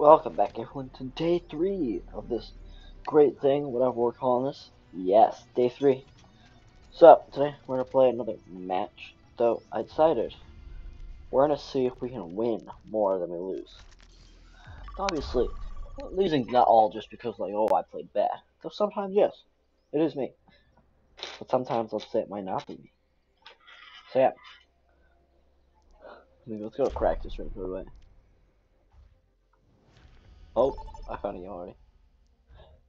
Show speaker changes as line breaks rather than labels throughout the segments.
Welcome back everyone to day three of this great thing, whatever we're calling this. Yes, day three. So, today we're gonna play another match, though I decided we're gonna see if we can win more than we lose. Obviously, losing not all just because like, oh I played bad. Though sometimes yes, it is me. But sometimes let's say it might not be me. So yeah. Let's go to practice right away. Oh, I found a already.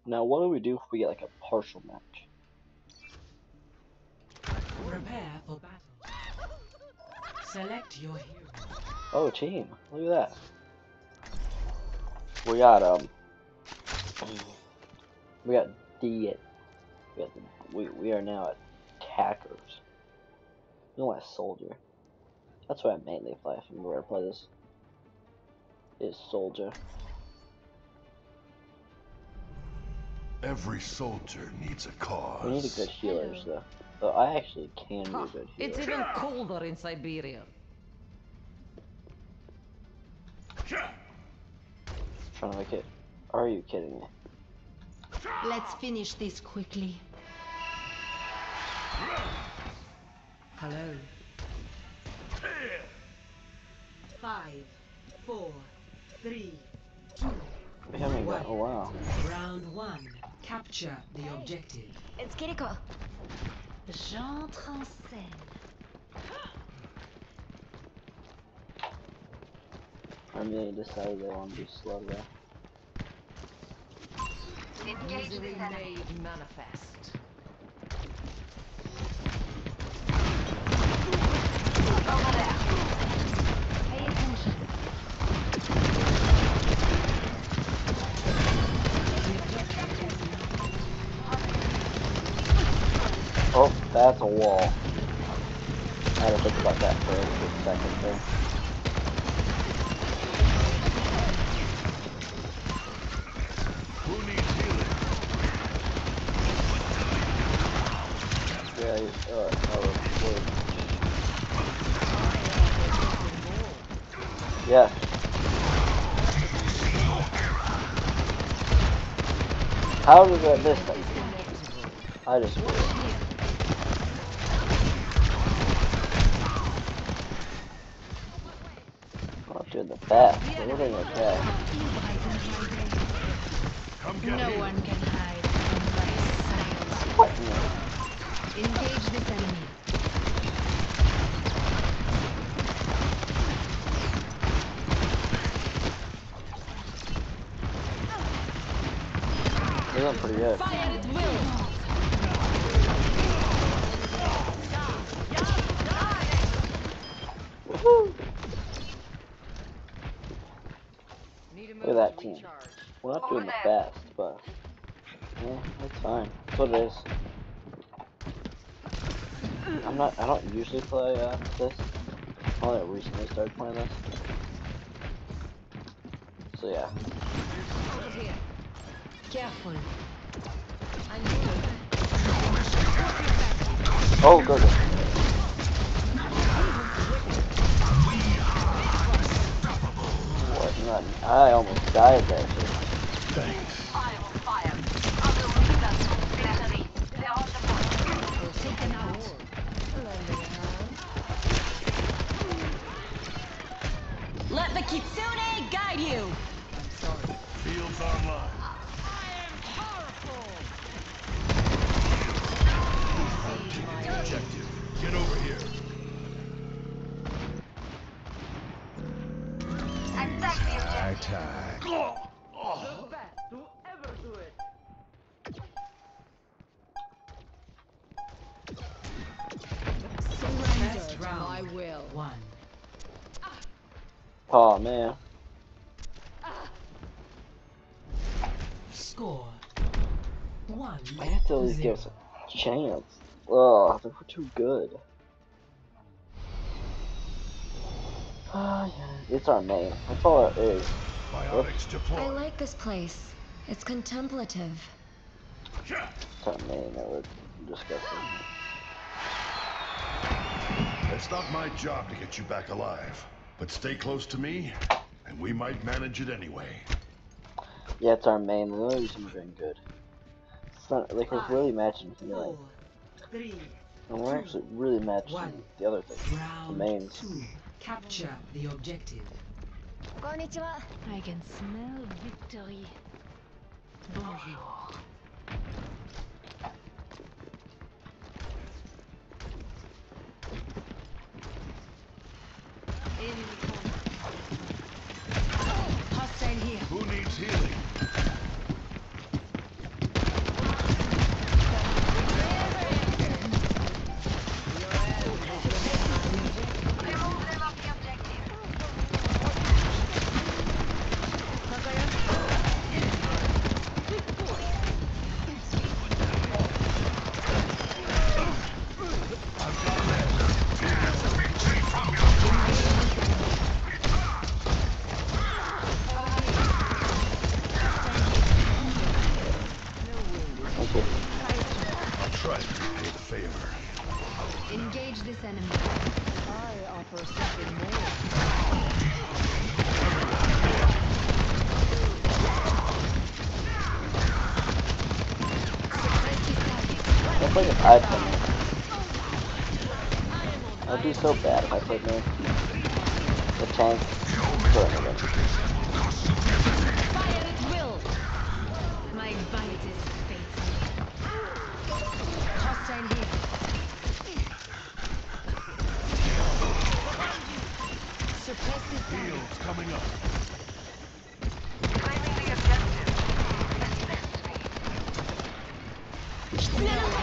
Now, what do we do if we get like a partial match?
Prepare for battle. Select your hero.
Oh, team! Look at that. We got um. We got D. We got the, we we are now attackers. You know, a soldier. That's what I mainly play if I'm going play this. Is soldier.
Every soldier needs a cause.
We need a good healers though. Though I actually can be a good healer.
It's even colder in Siberia.
Trying to make it. Are you kidding me?
Let's finish this quickly.
Hello.
Five, four, three, two.
We haven't got. Oh wow.
Round one. Capture the objective.
It's Kiriko. J'entre en scène.
I mean, they decided they want to be slow there.
Engage this
Misery
enemy.
made manifest.
Over there. Pay attention.
Oh, that's a wall. I had to think about that for a second there. Yeah, you- uh, oh. Yeah. How did I miss that? I just I'm not the best. but We're doing okay.
No one can hide from my sight.
What?
Engage this enemy.
They're doing pretty good.
Fire at will.
Woohoo!
Need a
Look at that team. We're not doing the best, but yeah, that's fine. That's what it is. I'm not. I don't usually play uh, this. I only recently started playing this. So yeah.
Careful.
I knew it.
Oh, good. What? Not, I almost died there. Too.
Thanks.
I will fire. Other leaders. Battery. They're on the point.
Taken out.
Let the Kitsune guide you. One.
Oh man.
Score. One.
I have to at least give us a chance. Ugh, we're too good. Ah, yeah. It's our name. That's all it is.
Biotics
I like this place. It's contemplative.
It's our main that we're discussing.
It's not my job to get you back alive, but stay close to me, and we might manage it anyway.
Yeah, it's our main. The only reason we're doing good. It's not like we're really matching
Four,
healing,
three,
and we're actually really matching
One.
the other thing, the
round
mains.
two. Capture the objective.
I can smell victory. Bonjour.
Enemy corner.
Hostile here.
Who needs healing? Try to the favor.
Engage this enemy.
I offer something more.
It's like if I played main. I'd be so bad if I played main. The tank. Killing.
Fire at will.
My bite is fatal
down here.
Coming up.
Claiming the objective.
None
of
my.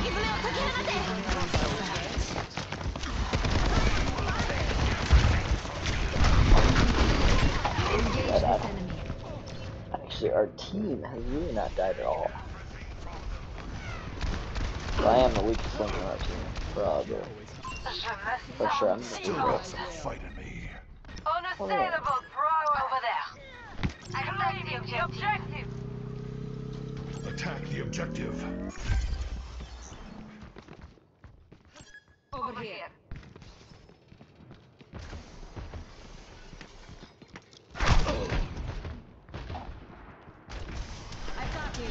Actually, our team has really not died at all. But I am the weakest link in our team, probably. For sure, I'm
sens
the
Still
hero.
got some fight in me.
Unassailable, bro, over there. Attack the objective.
Attack the objective.
Over here.
I got you.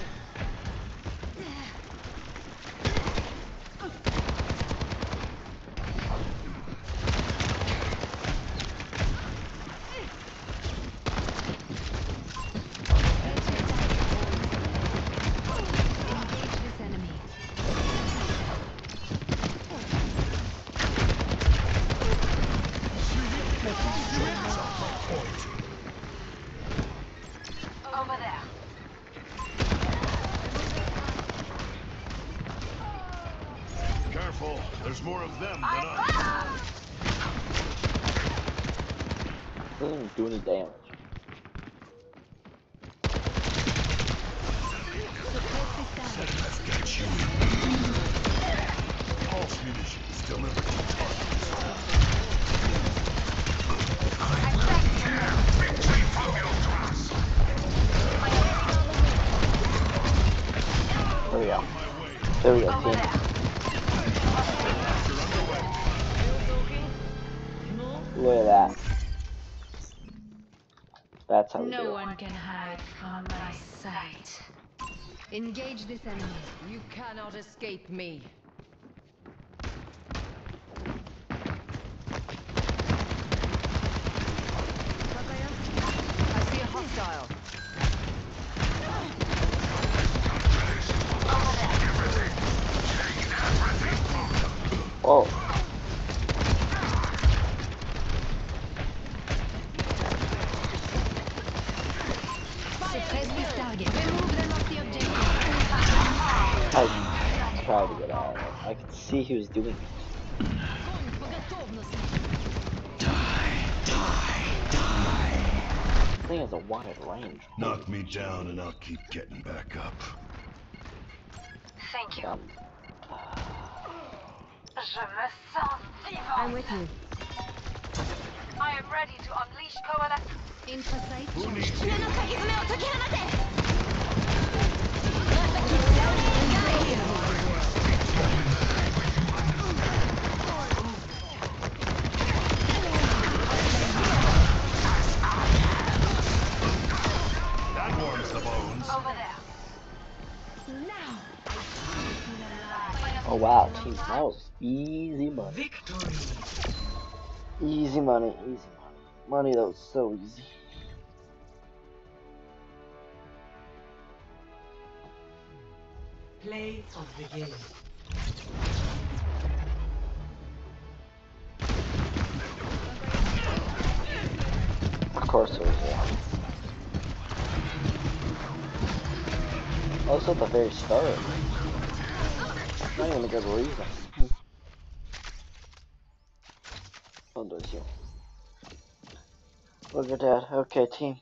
Engage this enemy.
Over there.
Careful, there's more of them than us.
Doesn't do any damage.
Pulse munitions delivered to targets.
There we That's how we
No
do it.
one can hide from my sight.
Engage this enemy.
You cannot escape me. I see a hostile.
Whoa.
Suppress this target. Remove them off the objective.
I tried to get out of it. I could see he was doing it. The thing has a wide range.
Knock me down and I'll keep getting back up.
Thank you.
Um,
Je me sens vivant.
I'm with you.
I am ready to unleash Coalescence.
Infocyte.
Who that
was easy money.
Victory.
Easy money, easy money. Money that was so easy.
Play of the game.
Of course it was one. Also at the very start. Look at that. Okay, team.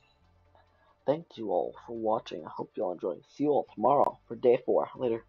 Thank you all for watching. I hope you all enjoy. See you all tomorrow for day four. Later.